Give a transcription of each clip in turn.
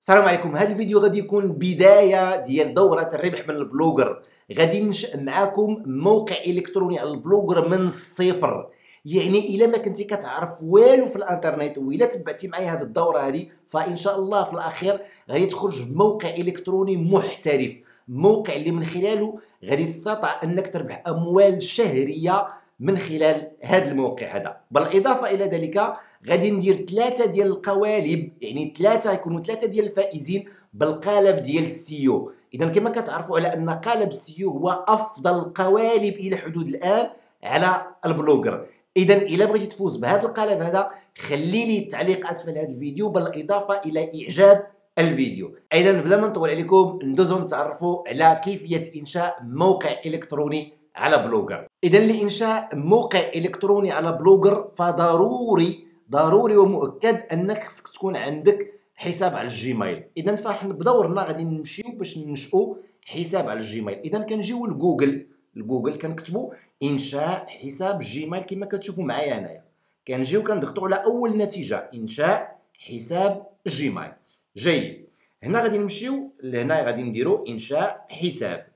السلام عليكم. هذا الفيديو غادي يكون بداية ديال دورة الربح من البلوجر غادي ننشئ معكم موقع إلكتروني على البلوجر من الصفر يعني إلا ما كنتي كتعرف والو في الإنترنت وإلا تبعتي معايا هذه الدورة هذه فإن شاء الله في الأخير غادي تخرج بموقع إلكتروني محترف. موقع اللي من خلاله غادي تستطيع أنك تربح أموال شهرية من خلال هذا الموقع هذا. بالإضافة إلى ذلك غادي ندير ثلاثة ديال القوالب يعني ثلاثة يكونوا ثلاثة ديال الفائزين بالقالب ديال ال SEO. اذا كما كتعرفوا على أن قالب ال SEO هو أفضل القوالب إلى حدود الآن على البلوجر اذا إلا بغيتي تفوز بهذا القالب هذا خلي لي التعليق أسفل هذا الفيديو بالإضافة إلى إعجاب الفيديو. اذا بلا ما نطول عليكم ندوزو نتعرفوا على كيفية إنشاء موقع إلكتروني على بلوجر اذا لإنشاء موقع إلكتروني على بلوجر فضروري ضروري ومؤكد أنك خصك تكون عندك حساب على الجيميل. إذا فاحنا بدورنا غادي نمشيو باش ننشئوا حساب على الجيميل. إذا كنجيو لجوجل. لجوجل كنكتبوا إنشاء حساب جيميل كما كتشوفوا معايا هنايا. كنجيو كنضغطوا على أول نتيجة إنشاء حساب جيميل. جيد. هنا غادي نمشيو لهنا غادي نديروا إنشاء حساب.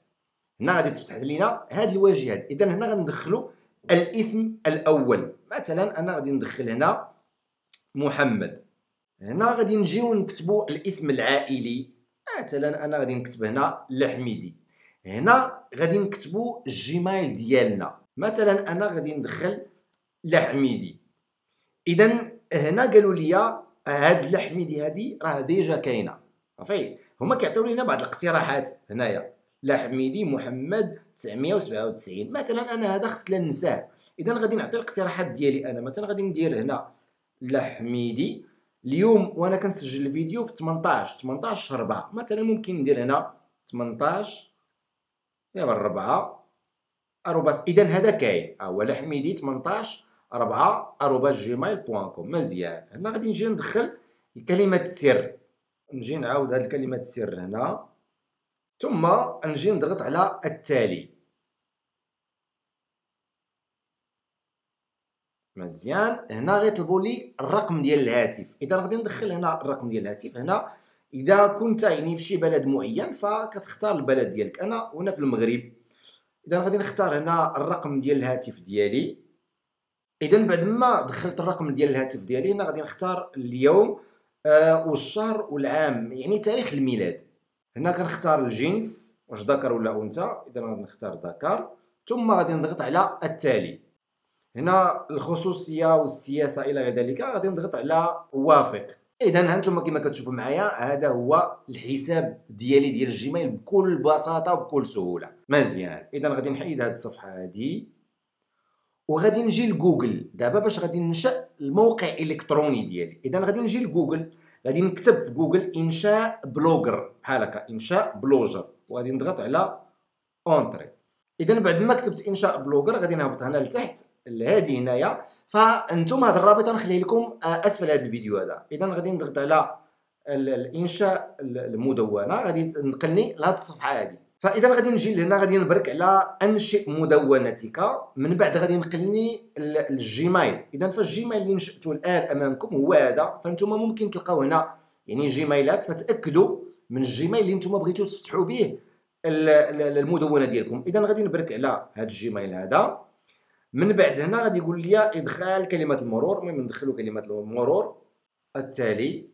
هنا غادي تفتح لينا هذه الواجهات إذا هنا غندخلوا الاسم الأول. مثلا أنا غادي ندخل هنا محمد. هنا غادي نجيو نكتبوا الاسم العائلي. مثلا أنا غادي نكتب هنا لحميدي. هنا غادي نكتبوا الجيميل ديالنا. مثلا أنا غادي ندخل لحميدي. اذا هنا قالوا لي هاد لحميدي هادي راه déjà كاينة. صافي؟ هما كيعطيو لينا بعض الاقتراحات هنايا. لحميدي محمد 997 مثلا أنا هذا خفت لا ننساه. اذا غادي نعطي الاقتراحات ديالي أنا. مثلا غادي ندير هنا لحميدي. اليوم وأنا كنسجل الفيديو في 18 18 4 مثلا ممكن ندير هنا 18 يلا 4 arobase. اذا هذا كاين. ها هو لحميدي 18 4 arobase جيميل point com. مزيان. هنا غادي نجي ندخل كلمه السر نجي نعاود هاد كلمه السر هنا. ثم نجي نضغط على التالي. مزيان. هنا غيطلبوا لي الرقم ديال الهاتف. إذا غادي ندخل هنا الرقم ديال الهاتف. هنا إذا كنت يعني في شي بلد معين فكتختار البلد ديالك. أنا هنا في المغرب. إذا غادي نختار هنا الرقم ديال الهاتف ديالي. إذا بعد ما دخلت الرقم ديال الهاتف ديالي هنا غادي نختار اليوم آه والشهر والعام يعني تاريخ الميلاد. هنا كنختار الجنس واش ذكر ولا أنثى. إذا غادي نختار ذكر. ثم غادي نضغط على التالي. هنا الخصوصية والسياسة إلى غير ذلك غادي نضغط على وافق. اذا هانتوما كما كتشوفوا معايا هذا هو الحساب ديالي ديال الجيميل بكل بساطة وبكل سهولة. مزيان. اذا غادي نحيد هذه الصفحة هذه وغادي نجي لجوجل. دابا باش غادي ننشأ الموقع الإلكتروني ديالي. اذا غادي نجي لجوجل. غادي نكتب في جوجل إنشاء بلوجر. بحال هكا إنشاء بلوجر. وغادي نضغط على Entrée اذا بعد ما كتبت إنشاء بلوجر غادي نهبط هنا لتحت. لهذه هنايا. فأنتم هذه الرابطه نخلي لكم آه، أسفل هذا الفيديو هذا. إذا غادي نضغط على الإنشاء المدونة غادي تنقلني لهذه الصفحة هذه فإذا غادي نجي لهنا غادي نبرك على أنشئ مدونتك. من بعد غادي ينقلني الجيميل. إذا فالجيميل اللي نشأته الآن أمامكم هو هذا. فأنتم ممكن تلقاو هنا يعني جيميلات. فتأكدوا من الجيميل اللي نتوما بغيتو تفتحوا به المدونة ديالكم. إذا غادي نبرك على هذا الجيميل هذا. من بعد هنا غادي يقول لي إدخال كلمة المرور المهم ندخلوا كلمة المرور التالي.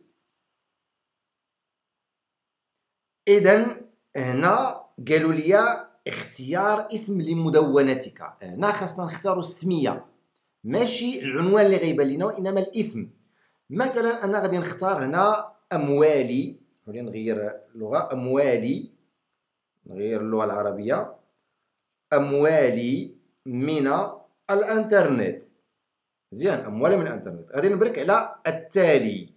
اذا هنا قالوا لي اختيار اسم لمدونتك. هنا خاصنا نختاروا السمية. ماشي العنوان اللي غيبان لنا وإنما الاسم. مثلا أنا غادي نختار هنا أموالي. خلينا نغير اللغة. أموالي نغير اللغة العربية. أموالي من الانترنت. مزيان اموال من الانترنت. غادي نبرك على التالي.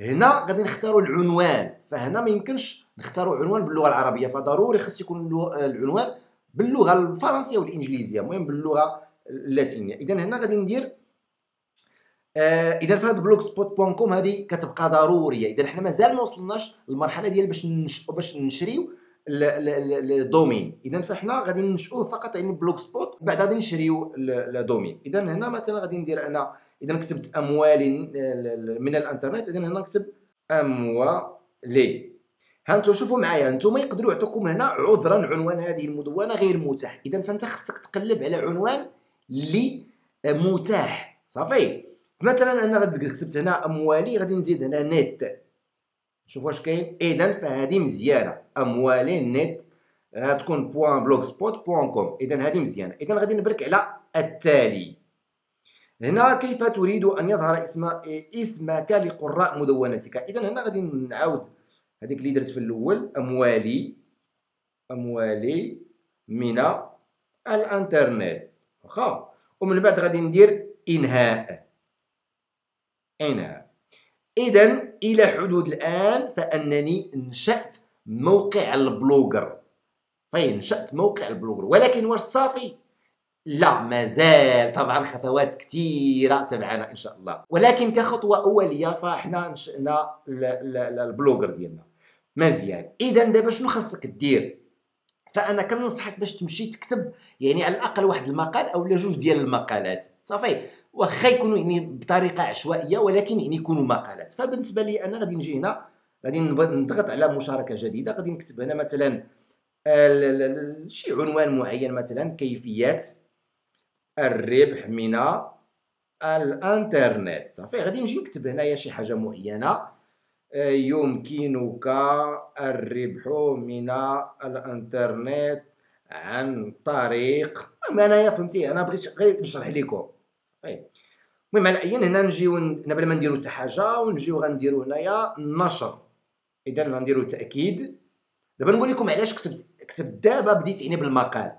هنا غادي نختاروا العنوان. فهنا ما يمكنش نختاروا عنوان باللغة العربية فضروري خص يكون العنوان باللغة الفرنسية والإنجليزية. المهم باللغة اللاتينية. اذا هنا غادي ندير آه اذا هذا Blogspot point com هذه كتبقى ضرورية. اذا حنا مازال ما وصلناش للمرحلة ديال باش. باش نشريو ال domaine اذا فإحنا غادي ننشئوه فقط يعني Blogspot بعد غادي نشريو ال domaine اذا هنا مثلا غادي ندير أنا اذا كتبت أموال من الإنترنت اذا هنا نكتب أموالي. ها أنتم شوفوا معايا أنتم يقدروا يعطوكم هنا عذرا عنوان هذه المدونة غير متاح. اذا فأنت خصك تقلب على عنوان اللي متاح. صافي؟ مثلا أنا غادي كتبت هنا أموالي غادي نزيد هنا نت شوف واش كاين. اذا فهذه مزيانة. اموالي نت غتكون point Blogspot point com اذا هذه مزيانة. اذا غادي نبرك على التالي. هنا كيف تريد أن يظهر اسم اسمك لقراء مدونتك؟ اذا هنا غادي نعاود هذيك اللي درت في الأول. اموالي أموالي من الإنترنت. واخا. ومن بعد غادي ندير إنهاء. إنهاء. اذا إلى حدود الآن فأنني إنشأت موقع البلوجر طيب نشات موقع البلوجر ولكن واش صافي؟ لا مازال. طبعا خطوات كثيره تبعنا إن شاء الله. ولكن كخطوة أولية فإحنا نشأنا البلوجر ديالنا. مزيان. اذا دابا شنو خاصك دير فأنا كننصحك باش تمشي تكتب يعني على الأقل واحد المقال أو جوج ديال المقالات. صافي. واخا يكونوا يعني بطريقة عشوائية ولكن يعني يكونوا مقالات. فبالنسبة لي أنا غادي نجي هنا غادي نضغط على مشاركة جديدة غادي نكتب هنا مثلا شي عنوان معين مثلا كيفيات الربح من الإنترنت. صافي غادي نجي نكتب هنايا شي حاجة معينة. يمكنك الربح من الإنترنت عن طريق انايا فهمتي أنا بغيت غير نشرح لكم. طيب. المهم على اي هنا نجيو قبل ما نديرو حتى حاجة ونجيو غنديرو هنايا النشر. اذا غنديرو تاكيد دابا نقول لكم علاش كتبت كتبت دابا بديت يعني بالمقال.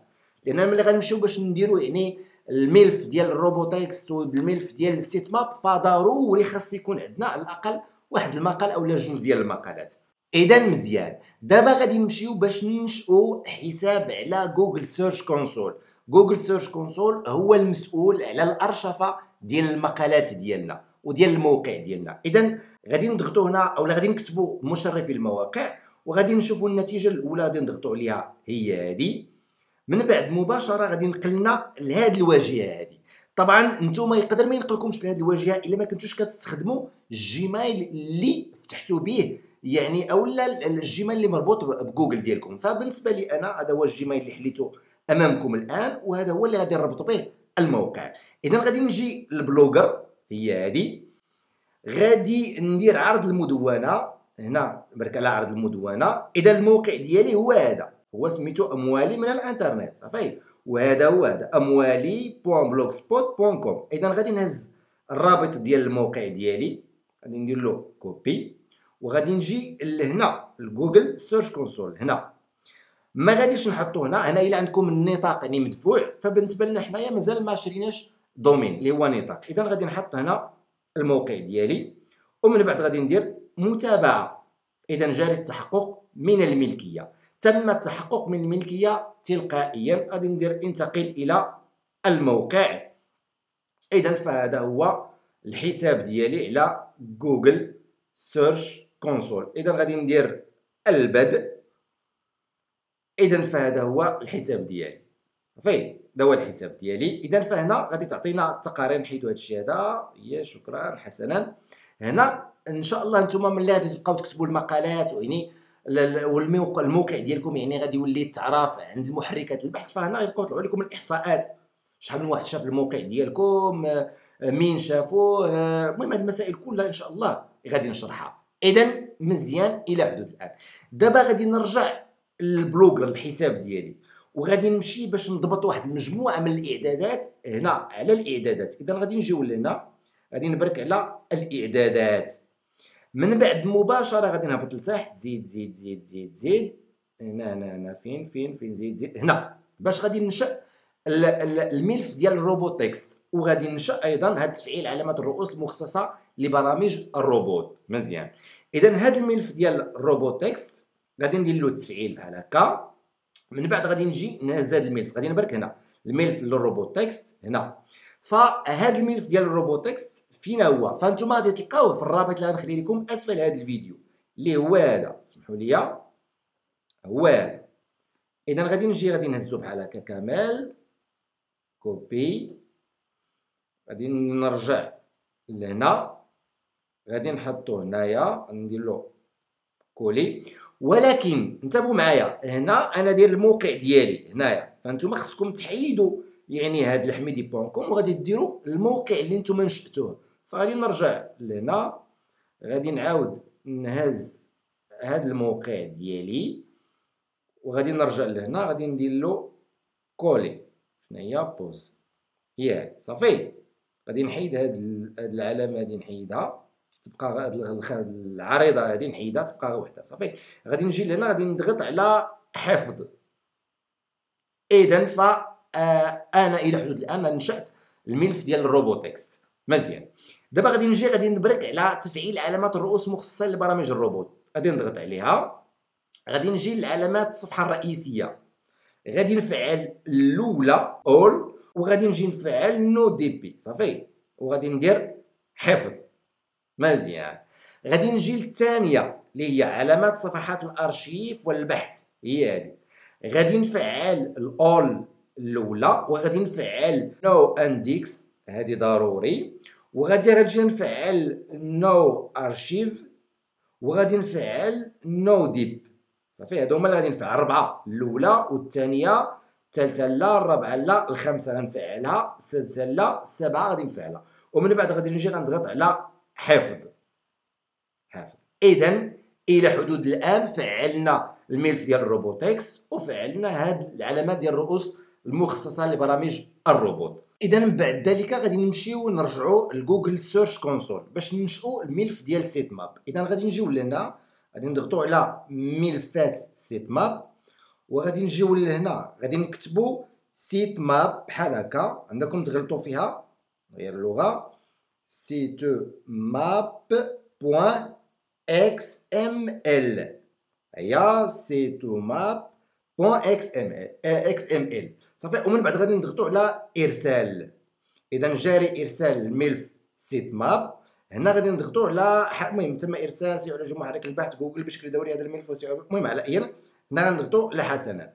لأن ملي غنمشيو باش نديرو يعني الملف ديال ال robots.txt والملف ديال ال sitemap فضروري خاص يكون عندنا على الأقل واحد المقال اولا جوج ديال المقالات. اذا مزيان. دابا غادي نمشيو باش ننشئو حساب على Google Search Console Google Search Console هو المسؤول على الأرشفة ديال المقالات ديالنا وديال الموقع ديالنا. اذا غادي نضغطوا هنا اولا غادي نكتبوا مشرفي المواقع وغادي نشوفوا النتيجة الأولى غادي نضغطوا عليها هي هذه. من بعد مباشرة غادي نقلنا لهذه الواجهة هذه. طبعا أنتم يقدر ما ينقلكمش لهذه الواجهة إلا ما كنتوش كتستخدموا ال Gmail اللي فتحتوا به يعني أولا ال Gmail اللي مربوط بجوجل ديالكم. فبالنسبة لي أنا هذا هو ال Gmail اللي حليته أمامكم الآن وهذا هو اللي غادي نربط به الموقع. إذا غادي نجي لل Blogger هي هذه غادي ندير عرض المدونة. هنا برك على عرض المدونة. إذا الموقع ديالي هو هذا. هو سميتو أموالي من الإنترنت صافي. وهذا هو هذا. com إذا غادي نهز الرابط ديال الموقع ديالي. غادي ندير له copier وغادي نجي لهنا ل Google Search Console هنا. ما غاديش نحطو هنا. هنا إلا عندكم النطاق يعني مدفوع فبالنسبة لنا حنايا مازال ما شريناش domaine اللي هو نطاق. اذا غادي نحط هنا الموقع ديالي ومن بعد غادي ندير متابعة. اذا جاري التحقق من الملكية. تم التحقق من الملكية تلقائيا. غادي ندير انتقل إلى الموقع. اذا فهذا هو الحساب ديالي على Google Search Console اذا غادي ندير البدء. اذا فهذا هو الحساب ديالي. صافي هذا هو الحساب ديالي. اذا فهنا غادي تعطينا التقارير نحيدو هذا الشيء هذا. يا شكرا حسنا. هنا إن شاء الله نتوما ملي غادي تبقاو تكتبوا المقالات يعني والموقع ديالكم يعني غادي يولي تعرف عند محركات البحث. فهنا يبقاو يطلعوا لكم الإحصاءات. شحال من واحد شاف الموقع ديالكم مين شافوه. المهم هذه المسائل كلها إن شاء الله غادي نشرحها. اذا مزيان إلى حدود الآن. دابا غادي نرجع للبلوغر الحساب ديالي. وغادي نمشي باش نضبط واحد المجموعة من الإعدادات هنا على الإعدادات. إذا غادي نجيو لهنا غادي نبرك على الإعدادات. من بعد مباشرة غادي نهبط لتحت. زيد زيد زيد زيد زيد. هنا هنا هنا. فين فين فين؟ زيد زيد. هنا. باش غادي ننشأ الملف ديال ال robot text وغادي ننشأ أيضا هذا تفعيل علامات الرؤوس المخصصة لبرامج الروبوت. مزيان. اذا هذا الملف ديال ال robot text غادي ندير له التفعيل بحال هكا. من بعد غادي نجي نزاد الملف. غادي نبرك هنا. الملف لل robot text هنا. فهذا الملف ديال ال robot text فين هو؟ فانتم غادي تلقاوه في الرابط اللي غنخلي لكم أسفل هذا الفيديو. اللي هو هذا. اسمحوا لي هو اذا غادي نجي غادي نهزو بحال هكا كامل copier. غادي نرجع لهنا. غادي نحطو هنايا. ندير له coller. ولكن انتبهوا معايا هنا أنا داير الموقع ديالي هنايا. فانتوما خصكم تحيدوا يعني هاد الحميدي point com وغادي ديروا الموقع اللي نتوما نشأتوه. فغادي نرجع لهنا غادي نعاود نهز هاد الموقع ديالي وغادي نرجع لهنا غادي ندير له coller هنايا بوز ياك صافي. غادي نحيد هاد العلامة هادي نحيدها. تبقى العريضة هادي نحيدها تبقى غير وحده صافي. غادي نجي لهنا غادي نضغط على حفظ. اذا ف آه، أنا إلى حدود الآن نشأت الملف ديال ال robots text. مزيان. دابا غادي نجي غادي نبرك على تفعيل علامات الرؤوس مخصصة لبرامج الروبوت. غادي نضغط عليها. غادي نجي لعلامات الصفحة الرئيسية. غادي نفعل الأولى اول وغادي نجي نفعل noodp صافي. وغادي ندير حفظ. مزيان. غادي نجي للثانية اللي هي علامات صفحات الأرشيف والبحث هي هذه غادي نفعل الأول الأولى وغادي نفعل noindex هذه ضروري. وغادي غنجي نفعل noarchive وغادي نفعل noodp صافي هادو هما اللي غادي نفعل. الربعه الأولى والثانية الثالثة لا الرابعة لا الخامسة غنفعلها السادسة لا السابعة غادي نفعلها. ومن بعد غادي نجي غنضغط على حفظ حفظ اذا إلى حدود الآن فعلنا الملف ديال ال robots text وفعلنا هاد العلامات ديال الرؤوس المخصصة لبرامج الروبوت. اذا بعد ذلك غادي نمشيو نرجعوا ل Google Search Console باش ننشئوا الملف ديال sitemap اذا غادي نجيو لهنا غادي نضغطوا على ملفات sitemap وغادي نجيو لهنا غادي نكتبوا sitemap بحال هكا. عندكم تغلطوا فيها غير اللغة. سيت ماب بوان إكس ام ال هي سيت ماب بوان إكس ام ال إكس ام ال صافي ومن بعد غادي نضغطوا على ارسال اذا جاري ارسال الملف sitemap هنا غادي نضغطوا على المهم تم ارسال سي على محرك البحث جوجل بشكل دوري هذا الملف وسي المهم على اي هنا غنضغطوا على حسنا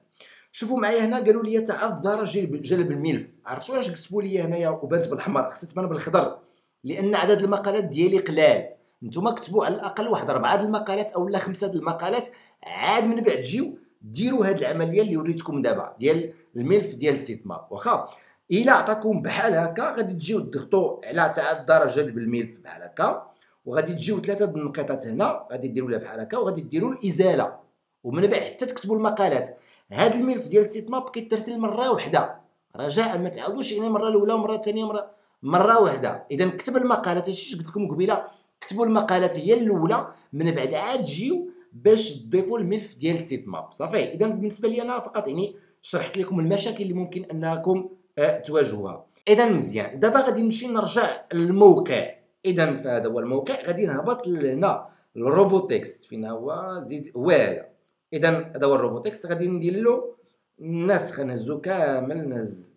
شوفوا معايا هنا قالوا لي تعذر جلب الملف عرفتوا علاش كتبوا لي هنايا وبانت بالاحمر خصها تبان بالخضر لأن عدد المقالات ديالي قلال. نتوما كتبوا على الأقل واحد أربعة المقالات أو لا خمسة المقالات عاد من بعد تجيو ديروا هذه العملية اللي وريتكم دابا ديال الملف ديال السيت ماب. واخا؟ إلا عطاكم بحال هكا غادي تجيو تضغطوا على تاع الدرجة بالملف بحال هكا وغادي تجيو ثلاثة النقيطات هنا غادي ديروا لها بحال هكا وغادي ديروا الإزالة. ومن بعد حتى تكتبوا المقالات. هذا الملف ديال ال sitemap كيترسل مرة واحدة رجاء ما تعاودوش يعني مرة الأولى ومرة الثانية مره مرة واحدة اذا كتب المقالات هادشي قلت لكم قبيلة كتبوا المقالات هي الأولى من بعد عاد تجيو باش تضيفوا الملف ديال ال sitemap. صافي. اذا بالنسبة لي أنا فقط يعني شرحت لكم المشاكل اللي ممكن أنكم آه، تواجهوها. اذا مزيان. دابا غادي نمشي نرجع للموقع. اذا فهذا هو الموقع. غادي نهبط لهنا الـ robots.txt. فين هو؟ زيد voilà اذا هذا هو الـ robots.txt. غادي ندير له نسخ نهزو كامل نهز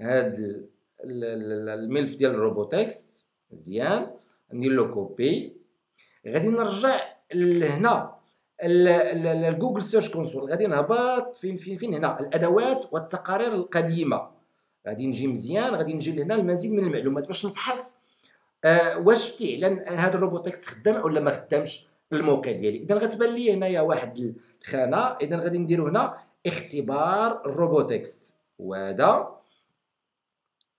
هاد الملف ديال الـ robots.txt مزيان. ندير له copy غادي نرجع لهنا ال Google Search Console غادي نهبط فين فين فين هنا؟ الأدوات والتقارير القديمة. غادي نجي مزيان. غادي نجي لهنا المزيد من المعلومات باش نفحص آه واش فعلا هذا الروبوتكس خدام ولا ما خدامش الموقع ديالي. اذا غتبان لي هنايا واحد الخانة. اذا غادي نديرو هنا اختبار الروبوتكس وهذا.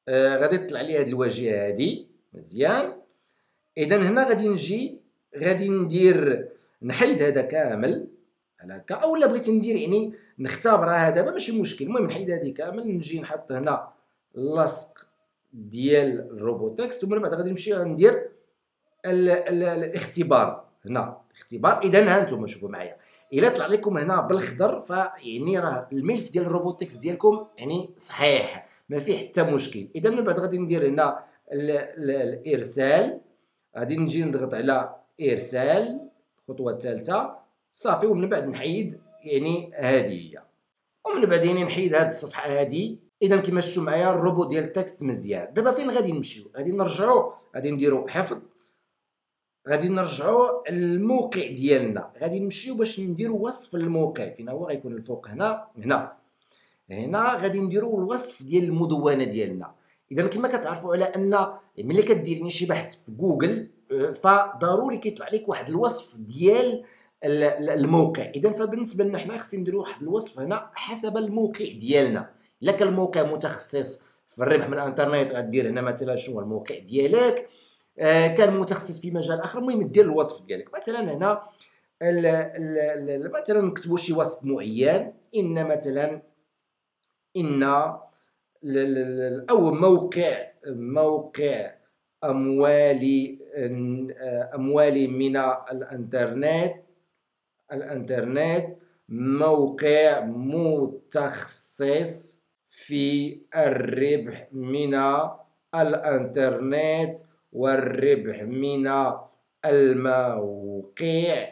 آه غادي تطلع لي هذه الواجهة هذه مزيان. اذا هنا غادي نجي غادي ندير نحيد هذا كامل على هكا اولا بغيت ندير يعني نختبرها دابا ماشي مشكل. المهم نحيد هذه كامل نجي نحط هنا اللصق ديال الـ robots.txt ومن بعد غادي نمشي ندير الاختبار. هنا اختبار اذا ها أنتم شوفوا معايا. إلا طلع لكم هنا بالخضر فيعني راه الملف ديال الروبوتكس ديالكم يعني صحيح. ما فيه حتى مشكل. إذا من بعد غادي ندير هنا الإرسال غادي نجي نضغط على إرسال الخطوه الثالثه صافي ومن بعد نحيد يعني هذه هي. ومن بعد يعني نحيد هذه الصفحة هذه. إذا كما شفتوا معايا الروبو ديال التكست مزيان. دابا فين غادي نمشيو؟ غادي نرجعوا غادي نديروا حفظ. غادي نرجعوا الموقع ديالنا. غادي نمشيو باش نديروا وصف الموقع. فين هو؟ غيكون الفوق هنا هنا. هنا غادي نديروا الوصف ديال المدونة ديالنا. إذا كما كتعرفوا على أن ملي كدير شي بحث في جوجل فضروري كيطلع لك واحد الوصف ديال الموقع. إذا فبالنسبة لنا حنا خصنا نديرو واحد الوصف هنا حسب الموقع ديالنا. إلا كان الموقع متخصص في الربح من الإنترنت غدير هنا مثلا شنو الموقع ديالك. آه كان متخصص في مجال آخر المهم دير الوصف ديالك. مثلا هنا مثلا نكتبوا شي وصف معين. إن مثلا إن أو موقع موقع اموالي اموالي من الإنترنت الإنترنت موقع متخصص في الربح من الإنترنت والربح من الموقع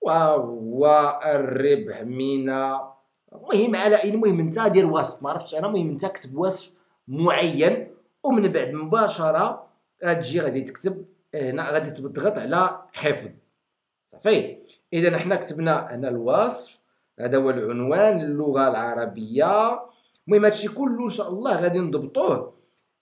والربح من المهم على المهم انت دير وصف ما عرفتش أنا المهم انت كتب وصف معين ومن بعد مباشرة غتجي غادي تكتب هنا غادي تضغط على حفظ. صافي؟ إذا حنا كتبنا هنا الوصف هذا هو العنوان اللغة العربية. المهم هادشي كله إن شاء الله غادي نضبطوه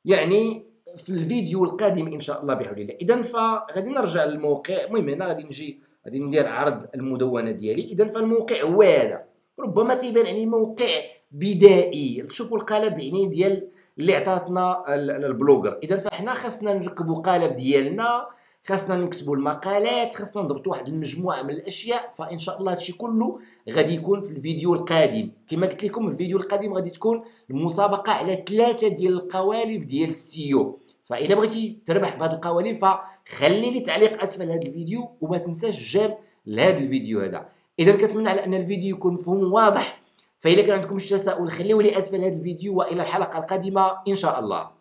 يعني في الفيديو القادم إن شاء الله بحول الله. إذا فغادي نرجع للموقع المهم هنا غادي نجي غادي ندير عرض المدونة ديالي. إذا فالموقع هو هذا. ربما تيبان يعني موقع بدائي. شوفوا القالب يعني ديال اللي عطاتنا ال Blogger إذا فإحنا خاصنا نركبوا قالب ديالنا خاصنا نكتبوا المقالات خاصنا نضبطوا واحد المجموعة من الأشياء فإن شاء الله هادشي كله غادي يكون في الفيديو القادم. كما قلت لكم الفيديو القادم غادي تكون المسابقة على ثلاثة ديال القوالب ديال ال SEO. فاذا بغيتي تربح بهذه القوالب فخلي لي تعليق أسفل هذا الفيديو وما تنساش جاب لهذا الفيديو هذا. إذا كنتمنى على أن الفيديو يكون مفهوم واضح فإذا كان عندكم تساؤل خليوه لي اسفل هذا الفيديو وإلى الحلقة القادمة إن شاء الله.